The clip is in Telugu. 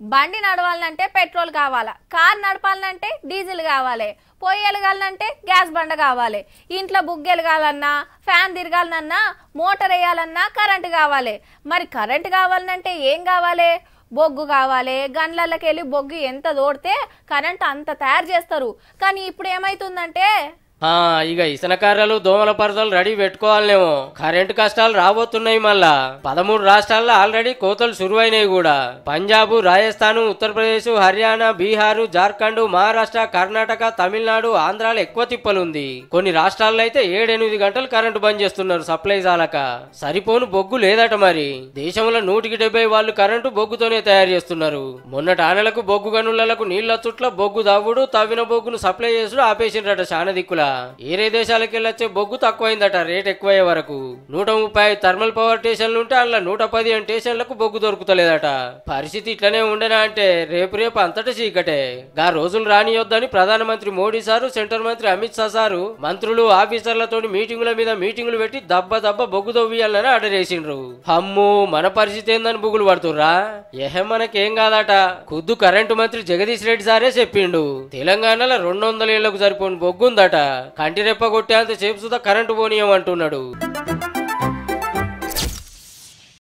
బండి నడవాలంటే పెట్రోల్ కావాలా? కార్ నడపాలంటే డీజిల్ కావాలి. పొయ్యెలగాలంటే గ్యాస్ బండ కావాలి. ఇంట్లో బుగ్గ వెలగాలన్నా ఫ్యాన్ తిరగాలన్నా మోటార్ వేయాలన్నా కరెంటు కావాలి. మరి కరెంటు కావాలంటే ఏం కావాలి? బొగ్గు కావాలి. గన్లకి వెళ్ళి బొగ్గు ఎంత తోడితే కరెంట్ అంత తయారు చేస్తారు. కానీ ఇప్పుడు ఏమైతుందంటే ఇక ఇసనకర్రలు దోమల పరదలు రెడీ పెట్టుకోవాలనేమో. కరెంటు కష్టాలు రాబోతున్నాయి మళ్ళా. పదమూడు రాష్ట్రాల్లో ఆల్రెడీ కోతలు సురువైనాయి కూడా. పంజాబ్ రాజస్థాన్ ఉత్తరప్రదేశ్ హర్యానా బీహారు జార్ఖండ్ మహారాష్ట్ర కర్ణాటక తమిళనాడు ఆంధ్రాలో ఎక్కువ తిప్పలుంది. కొన్ని రాష్ట్రాల్లో అయితే ఏడెనిమిది గంటలు కరెంటు బంద్ చేస్తున్నారు సప్లై చాలక. సరిపోను బొగ్గు లేదట మరి. దేశంలో నూటికి డెబ్బై వాళ్ళు కరెంటు బొగ్గుతోనే తయారు చేస్తున్నారు. మొన్నటి ఆనలకు బొగ్గు గనులకు నీళ్ళ చుట్ల బొగ్గు దావుడు తవ్విన బొగ్గును సప్లై చేసుడు ఆపేసిండ్రట చాలా దిక్కుల ఏరే దేశాలకు వెళ్ళొచ్చే బొగ్గు తక్కువైందట రేట్ ఎక్కువయ్యే వరకు. నూట ముప్పై థర్మల్ పవర్ స్టేషన్లు ఉంటే అందులో నూట పదిహేను స్టేషన్లకు బొగ్గు దొరుకుతలేదట. పరిస్థితి ఇట్లనే ఉండేనా అంటే రేపు రేపు అంతటా చీకటే. గా రోజులు రానియొద్దని ప్రధానమంత్రి మోడీ సారు సెంటర్ మంత్రి అమిత్ షా సారు మంత్రులు ఆఫీసర్లతో మీటింగుల మీద మీటింగులు పెట్టి దబ్బ దబ్బ బొగ్గు దొవ్వియాలని ఆర్డర్ చేసిండ్రు మన పరిస్థితి ఏందని బుగులు పడుతుర్రా? ఏహే మనకేం కాదట. ఖుద్దు కరెంటు మంత్రి జగదీష్ రెడ్డి సారే చెప్పిండు. తెలంగాణలో రెండు వందల ఏళ్ళకు సరిపోని బొగ్గుందట కంటి రెప్ప కొట్టేంత సేపు సుధా కరెంటు పోనీయమంటున్నాడు.